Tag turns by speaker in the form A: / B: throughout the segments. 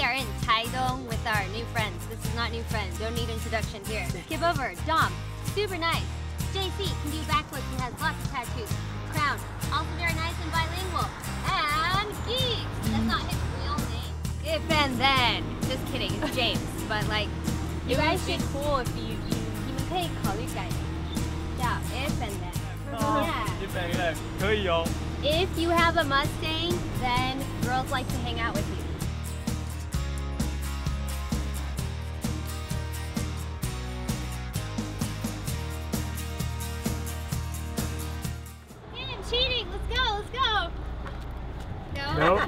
A: we are in Taidong with our new friends. This is not new friends. Don't need introduction here. Skip over. Dom, super nice. JC can do backflips and has lots of tattoos. Crown, also very nice and bilingual. And Geek, that's not his real name. If and then. Just kidding, it's James. but like, you guys should
B: cool if you, you
A: 你们可以考虑改名叫 If and then. Yeah.
C: 日本人可以哦。
A: If you have a Mustang, then girls like to hang out with you.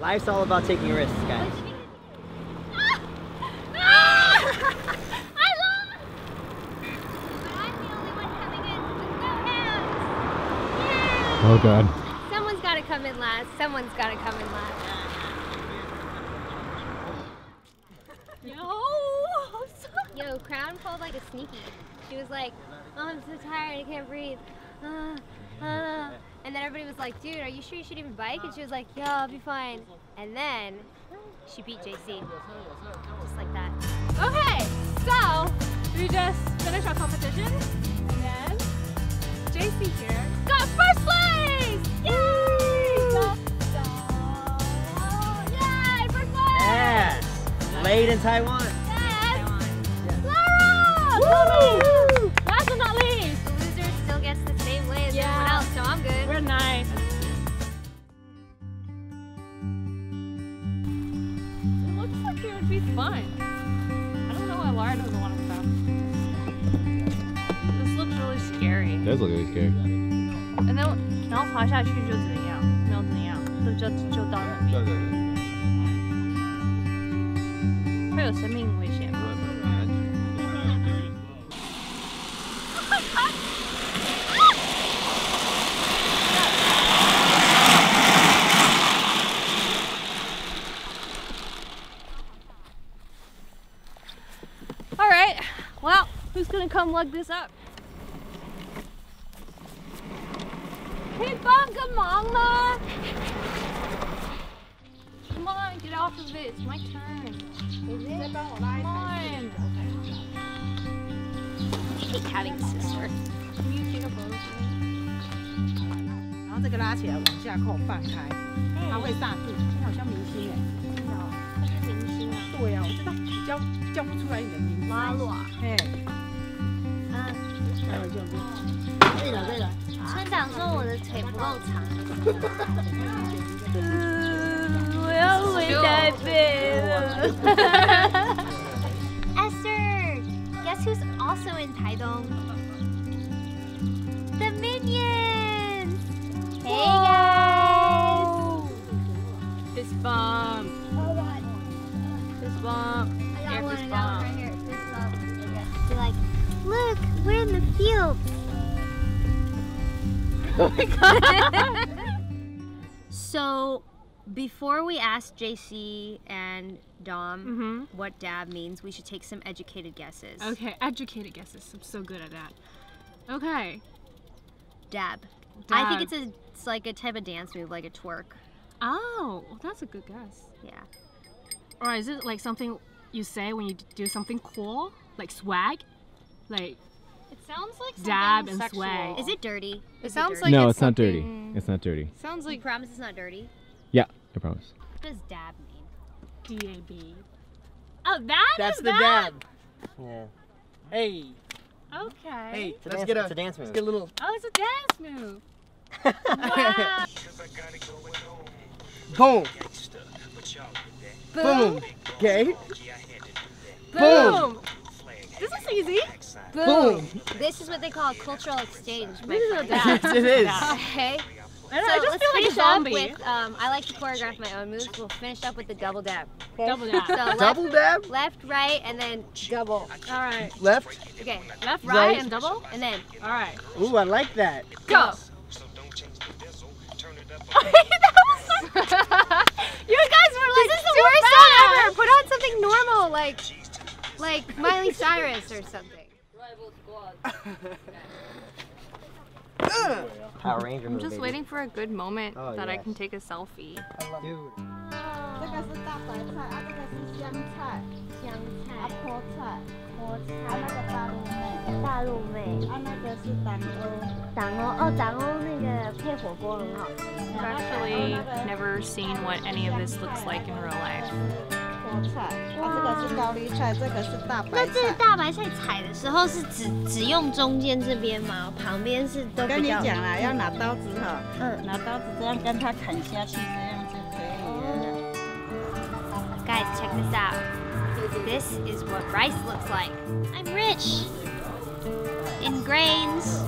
D: life's all about taking risks, guys.
A: I lost! But I'm the only one coming in with no hands.
C: Oh god.
A: Someone's gotta come in last. Someone's gotta come in last. Yo! Yo, Crown pulled like a sneaky. She was like, oh, I'm so tired, I can't breathe. Uh, uh. And then everybody was like, dude, are you sure you should even bike? And she was like, yeah, I'll be fine. And then she beat JC. Just like that.
B: Okay, so we just finished our competition, and then JC here got first place! Yay! Da, da. Yay! First place!
D: Yes. Late in Taiwan.
B: Yes! Lara! Woo! Last think it would be fun. I don't know why Lara doesn't want to come. This looks really scary.
C: It does look really scary.
B: 嗯，那然后滑下去就怎样？没有怎样，就就就到那里。对对对。会有生命危险吗？right. Well, who's gonna come lug this up? Hey, Bonga Mama! Come on, get off of it. It's my turn. Come on.
A: I hate having a sister.
B: Can you take a photo?
E: 然后这个拉起来往下扣放开，它会刹住，你好像明星哎。
A: 明星啊。
E: 对呀、啊，我知道叫 叫不出来你的名字。
A: 拉洛。
E: 哎，
A: 嗯，
E: 还有就是，可以了，可以了。
A: 村长说我的腿不够长。
B: 我要回台北了。
A: Esther, guess who's also in Taidong? The Minions! Hey guys!
B: Fist bump. Fist bump.
A: We're in the field. Oh my god. so, before we ask JC and Dom
B: Mm-hmm.
A: what dab means, we should take some educated guesses.
B: Okay, educated guesses. I'm so good at that. Okay.
A: Dab. I think it's a it's like a type of dance move, like a twerk.
B: Oh, well, that's a good guess.
A: Yeah.
B: Or is it like something you say when you do something cool, like swag, like
F: It sounds like
B: Dab and
F: sexual.
B: swag.
A: Is it dirty?
F: It
A: Is
F: sounds
A: dirty?
F: like
C: no,
F: it's
C: it's not dirty.
F: Mm.
C: It's not dirty.
F: Sounds
A: You
F: like
A: promise it's not dirty?
C: Yeah, I promise.
A: What does dab mean?
B: DAB? Oh, that
D: That's
B: is
D: the
B: that?
D: dab. Yeah. Hey,
B: Okay.
D: hey,
E: let's
D: dance,
E: get a-
D: it's a dance move.
E: Let's get a little.
B: Oh, it's a dance move. Wow.
E: Boom. Boom. Okay.
B: Boom. This is easy.
E: Boom.
A: This is what they call a cultural exchange, my
B: This is a dab.
E: Yes, it is.
A: Okay.
B: I know,
A: So
B: I just
A: let's
B: feel like a
A: finish
B: zombie.
A: with. Um, I like to choreograph my own moves. We'll finish up with the double dab. Okay?
B: Double dab.
A: So left,
D: Double dab?
A: left, right, and then double.
B: All right.
D: Left?
A: Okay,
B: Left,
D: Right.
B: right, and double.
A: and then
B: All right.
D: Ooh, I like that.
B: Go. you guys were like,
A: this is the worst
B: bad.
A: song ever. Put on something normal, like like Miley Cyrus or something.
D: Power Ranger
F: I'm
D: movie.
F: just waiting for a good moment
D: Oh,
F: that I
D: yes.
F: can take a selfie.
D: Dude.
E: 这个是大白菜，啊，这个是香菜，
A: 香
E: 啊，
A: 菜、
E: 菠菜，
A: 菠
E: 啊，那个大陆妹，
A: 大陆妹、
E: 啊，那个是党欧，
A: 党欧哦，党欧那个配火锅很好吃。
F: I've actually never seen what any of this looks like in real life.
E: 菠菜，啊，这个是高丽菜，这个是大白
A: 那这个
E: 菜。
A: 大白菜采的时候是只只用中间这边吗？旁边是都
E: 我跟
A: 比较。
E: 你讲啦，要拿刀子哈，
A: 嗯
E: 拿刀子这样跟它砍下去，这样就可以了。
A: Guys, check this out. This is what rice looks like. I'm rich in grains.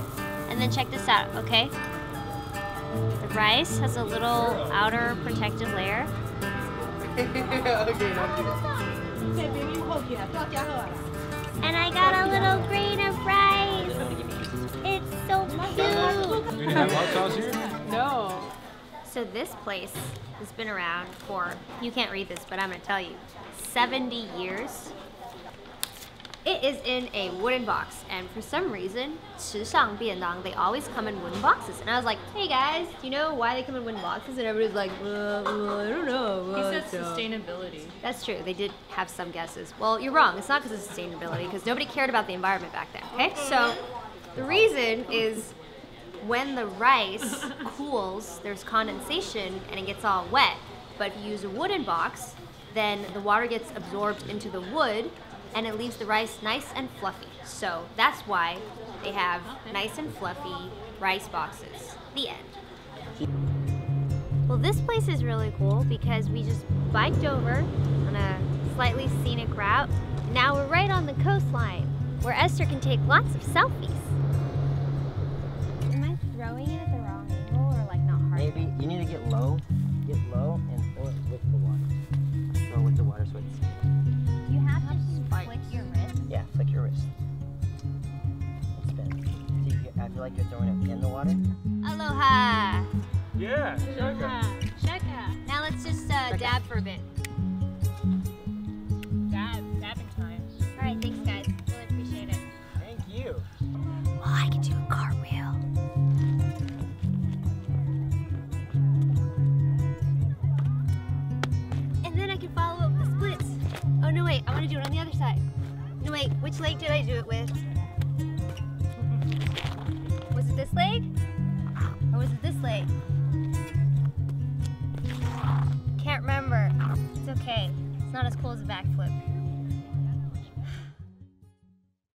A: And then check this out, okay? The rice has a little outer protective layer.
E: okay,
A: And I got a little grain of rice. It's so cute.
C: Have hot sauce here?
B: No.
A: So this place has been around for, you can't read this, but I'm going to tell you, 70 years. It is in a wooden box, and for some reason, 时尚便当, they always come in wooden boxes. And I was like, hey guys, do you know why they come in wooden boxes? And everybody's like, uh, uh, I don't know.
F: He
A: uh,
F: said
A: so."
F: sustainability.
A: That's true. They did have some guesses. Well, you're wrong. It's not because of sustainability, because nobody cared about the environment back then. Okay, so the reason is when the rice cools, there's condensation and it gets all wet. But if you use a wooden box, then the water gets absorbed into the wood and it leaves the rice nice and fluffy. So that's why they have nice and fluffy rice boxes. The end. Well, this place is really cool because we just biked over on a slightly scenic route. Now we're right on the coastline where Esther can take lots of selfies. Am I throwing it at the wrong angle or like not hard?
D: Maybe you need to get low, get low, and throw it with the water. Throw it with the water so it's
A: You have to
D: like you're throwing it in the water.
A: Aloha!
C: Yeah. Shaka.
B: Shaka.
A: Now let's just uh, dab for a bit.
B: Dab, dabbing time.
A: All right, thanks guys. Really appreciate it.
D: Thank you.
A: Well, I can do a cartwheel. And then I can follow up the splits. Oh no, wait, I want to do it on the other side. No, wait, which leg did I do it with? This leg? Or was it this leg? Can't remember. It's okay. It's not as cool as a backflip.